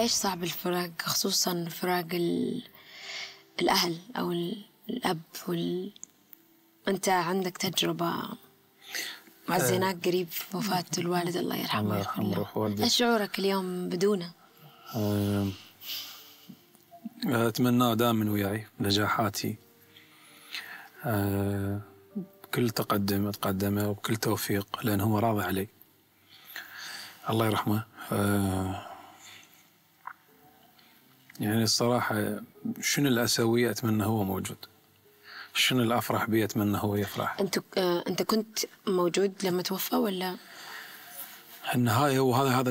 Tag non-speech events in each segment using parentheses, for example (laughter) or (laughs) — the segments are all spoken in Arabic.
إيش صعب الفراق خصوصا فراق ال... الأهل أو ال- الأب وال أنت عندك تجربة مع الزينات قريب وفاة الوالد الله يرحمه الله يرحمه. إيش شعورك اليوم بدونه؟ آه، أتمناه دائما وياي نجاحاتي. آه، بكل تقدم أتقدمه وبكل توفيق لأن هو راضي علي. الله يرحمه. آه، يعني الصراحة شنو اللي أسويه أتمنى هو موجود؟ شنو اللي أفرح به أتمنى هو يفرح؟ أنت آه، أنت كنت موجود لما توفى ولا؟ النهاية هو هذا هذا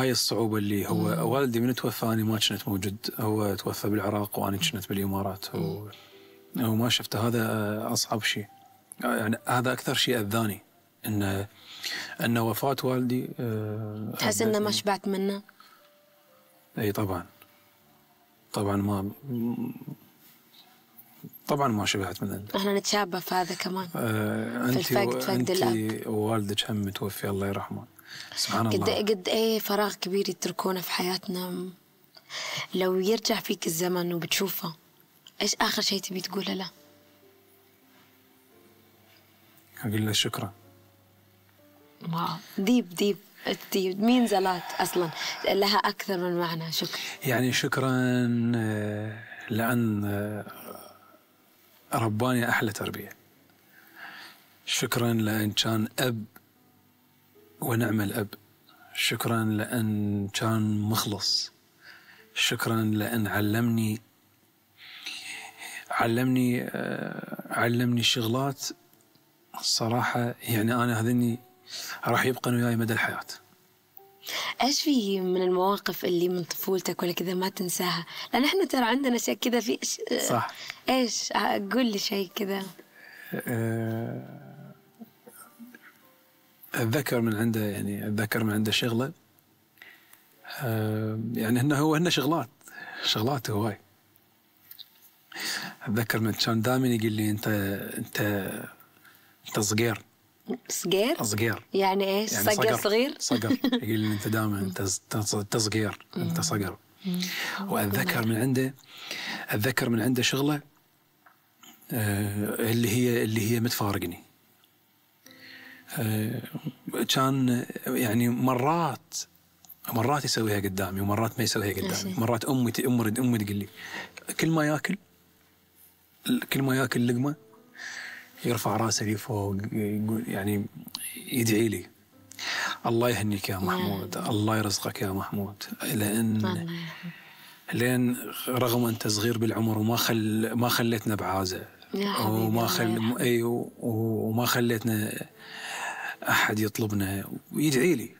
هاي الصعوبة اللي هو والدي من توفى أنا ما كنت موجود. هو توفى بالعراق وأنا كنت بالإمارات. و... وما شفته. هذا أصعب شيء. يعني هذا أكثر شيء أذاني. إن أن وفاة والدي آه، تحس إنه ما. شبعت منه؟ أي طبعا. طبعا ما طبعا ما شبعت من ال- إحنا نتشابه في هذا كمان. آه، في الفقد، فقد أنت الأب. ووالدك هم متوفي الله يرحمه. سبحان قد الله. قد إيه فراغ كبير يتركونه في حياتنا. لو يرجع فيك الزمن وبتشوفه إيش آخر شيء تبي تقوله له؟ أقول له شكرا. wow. deep deep. means a lot أصلا؟ لها أكثر من معنى شكرا. يعني شكرا آه، لأن آه، رباني أحلى تربية. شكرا لأن كان أب ونعم الأب. شكرا لأن كان مخلص. شكرا لأن علمني علمني آه، علمني شغلات. الصراحة يعني أنا هذني راح يبقى وياي مدى الحياة. إيش في من المواقف اللي من طفولتك ولا كذا ما تنساها؟ لأن إحنا ترى عندنا اشياء كذا في إيش- صح. إيش؟ قول لي شيء كذا. آه، أتذكر من عنده يعني أتذكر من عنده شغلة. آه، يعني هن هو هن شغلات شغلات هواي. أتذكر من كان دائما يقول لي أنت أنت أنت صغير. صغير؟ صغير. يعني إيش يعني صقر صغير؟ صقر. (laughs) يقول لي أنت دائما أنت أنت صغير. أنت صقر. وأتذكر من عنده أتذكر من عنده شغلة آه، اللي هي اللي هي متفارقني. آه، كان يعني مرات مرات يسويها قدامي ومرات ما يسويها قدامي. مرات أمي أمي أمي تقول لي كل ما ياكل كل ما ياكل لقمة يرفع رأسه لي فوق يقول يعني يدعي لي. الله يهنيك يا محمود الله يرزقك يا محمود. لأن. لين رغم أنت صغير بالعمر وما خل ما خليتنا بعازة. يا حبيبي، وما خل. اي وما خليتنا أحد يطلبنا. ويدعي لي.